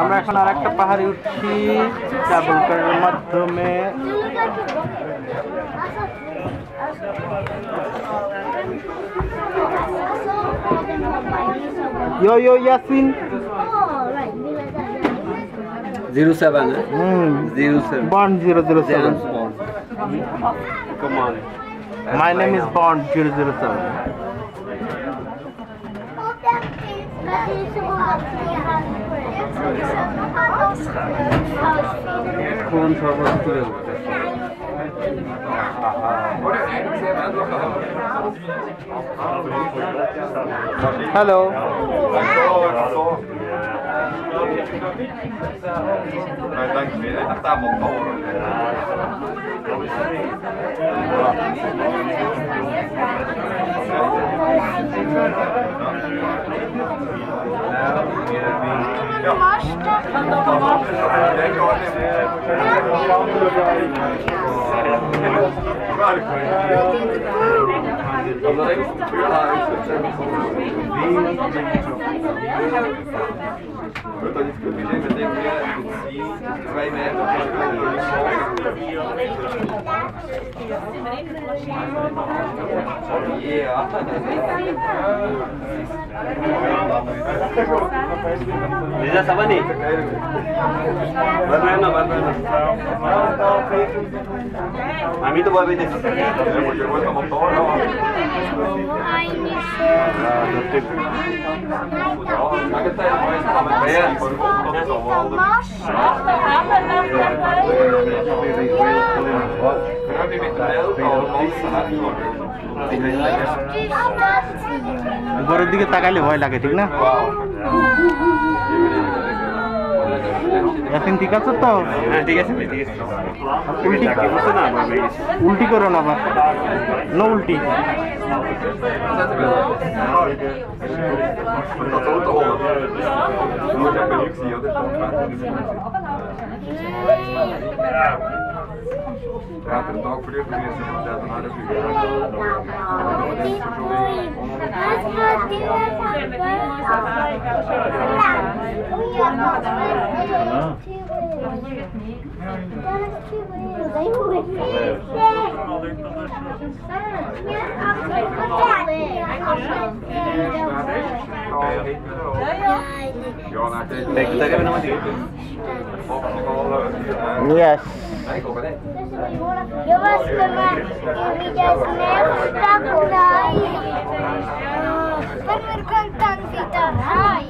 আমরা এখন আর একটা পাহাড়ে উঠছি কেবল কারের মাধ্যমে yo yo Yasin Zero seven, eh? Hmm Zero seven. Bond zero zero seven James Bond. Come on. My name is Bond zero zero seven কোন সর্বোচ্চ তুলে Ja. Dat heeft kunnen zijn met dingen, het zie, wij mij hebben Ja. నిజసభని A mí te voy a ver. Ay, beda. উপরের দিকে তাকাইলে ভয় লাগে ঠিক না? ইয়াসিন ঠিক আছে তো? হ্যাঁ ঠিক আছে ভাই ঠিক আছে। উল্টি? উল্টি করো না আবার। নো উল্টি। Later een dag voor de geweest en dat naar de vuur. Ja, naar de Mike over there. Give us the map and we just never stuck on But we're going to Sita. Hi.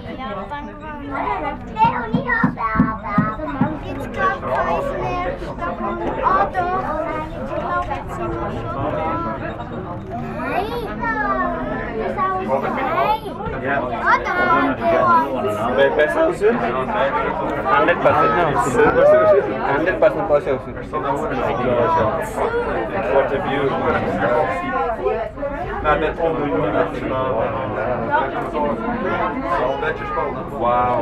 It's This is posya usul. What have you? Nou, net onder de Netjes spelen. Wauw.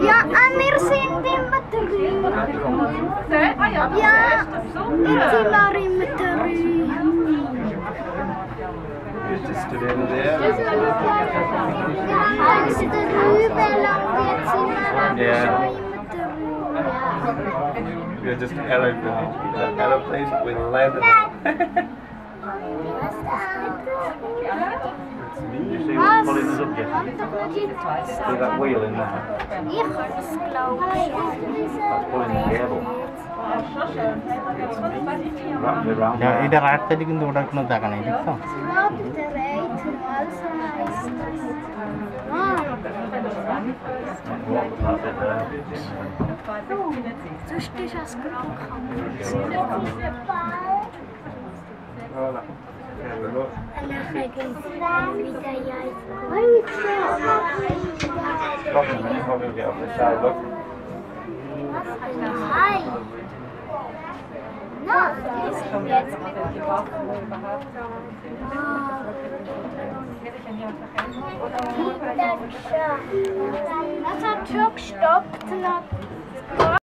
Ja, Amir sind im Batterie. Ja, ich sind noch im Batterie. Just to Ja. schon im Batterie. We are just aeroplane. The aeroplane will land. Was? See that wheel in there? Ich glaube Ja, এটা right সাইডে কিন্তু ওটার কোনো জায়গা নেই দেখছো Not Das kommt jetzt auf die Bauchkuh überhaupt. Das hat Türk stoppt.